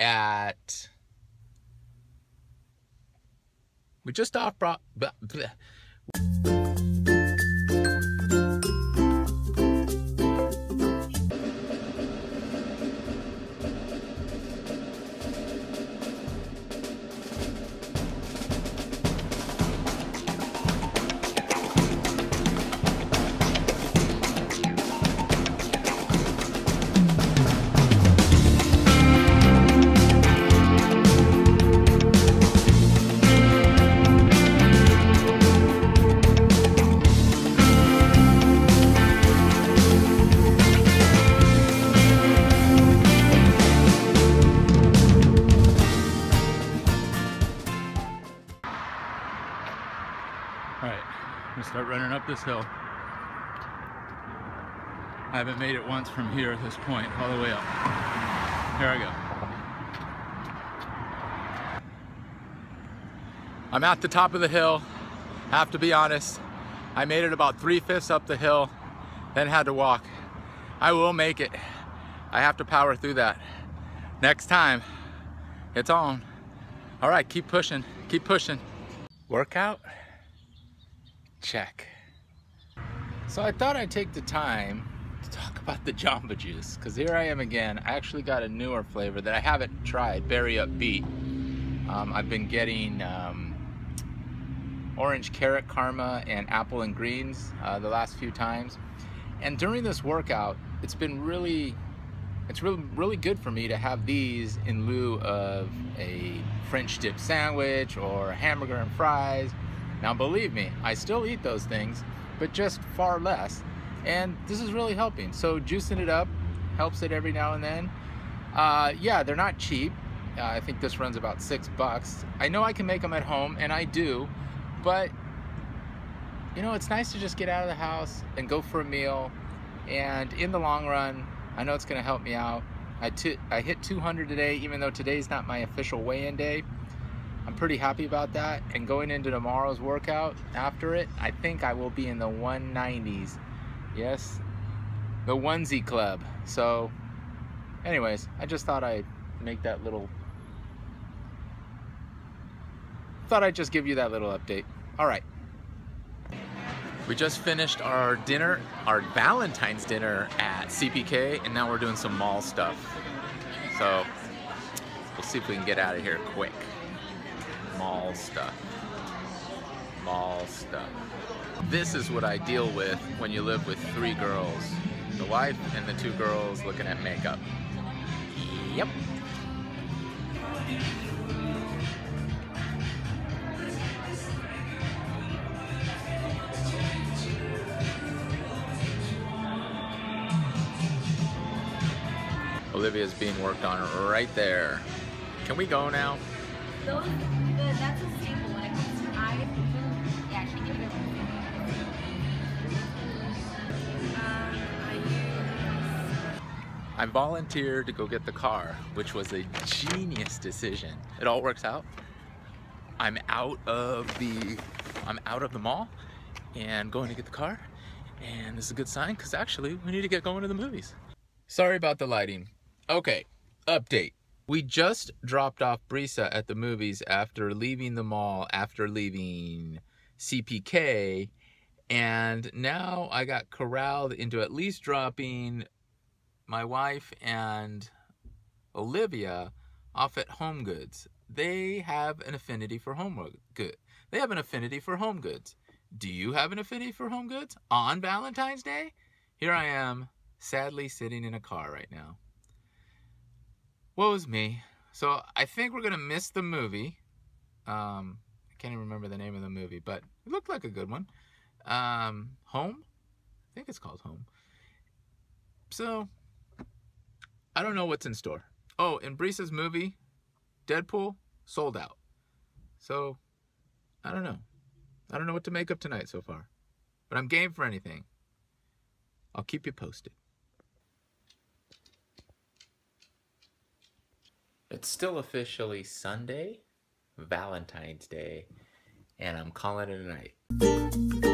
at we just off brought All right, I'm gonna start running up this hill. I haven't made it once from here at this point, all the way up. Here I go. I'm at the top of the hill. Have to be honest. I made it about three-fifths up the hill, then had to walk. I will make it. I have to power through that. Next time, it's on. All right, keep pushing, keep pushing. Workout? Check. So I thought I'd take the time to talk about the Jamba Juice, because here I am again. I actually got a newer flavor that I haven't tried, Berry Upbeat. Um, I've been getting um, orange carrot karma and apple and greens uh, the last few times. And during this workout, it's been really, it's really, really good for me to have these in lieu of a French dip sandwich or a hamburger and fries. Now believe me, I still eat those things, but just far less. And this is really helping. So juicing it up helps it every now and then. Uh, yeah, they're not cheap. Uh, I think this runs about six bucks. I know I can make them at home, and I do, but you know, it's nice to just get out of the house and go for a meal. And in the long run, I know it's gonna help me out. I, I hit 200 today, even though today's not my official weigh-in day. I'm pretty happy about that. And going into tomorrow's workout after it, I think I will be in the 190s. Yes, the onesie club. So anyways, I just thought I'd make that little, thought I'd just give you that little update. All right. We just finished our dinner, our Valentine's dinner at CPK, and now we're doing some mall stuff. So we'll see if we can get out of here quick. Mall stuff. Mall stuff. This is what I deal with when you live with three girls. The wife and the two girls looking at makeup. Yep. Olivia's being worked on right there. Can we go now? Those, the, that's a staple when it comes to eyes. Yeah, she gives it. Um, I. I volunteered to go get the car, which was a genius decision. It all works out. I'm out of the I'm out of the mall and going to get the car. And this is a good sign because actually we need to get going to the movies. Sorry about the lighting. Okay, update. We just dropped off Brisa at the movies after leaving the mall, after leaving CPK, and now I got corralled into at least dropping my wife and Olivia off at Home Goods. They have an affinity for home good. They have an affinity for home goods. Do you have an affinity for home goods on Valentine's Day? Here I am, sadly sitting in a car right now. Woe's me. So I think we're gonna miss the movie. Um, I can't even remember the name of the movie, but it looked like a good one. Um, Home? I think it's called Home. So I don't know what's in store. Oh, and Brisa's movie, Deadpool, sold out. So I don't know. I don't know what to make up tonight so far. But I'm game for anything. I'll keep you posted. It's still officially Sunday, Valentine's Day, and I'm calling it a night.